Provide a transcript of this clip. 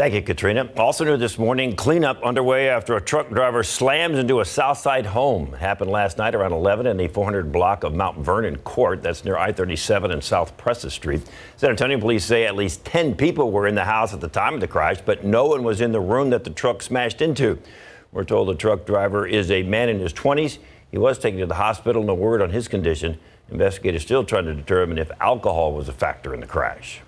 Thank you, Katrina. Also new this morning, cleanup underway after a truck driver slams into a Southside home. Happened last night around 11 in the 400 block of Mount Vernon Court. That's near I-37 and South Presa Street. San Antonio police say at least 10 people were in the house at the time of the crash, but no one was in the room that the truck smashed into. We're told the truck driver is a man in his 20s. He was taken to the hospital. No word on his condition. Investigators still trying to determine if alcohol was a factor in the crash.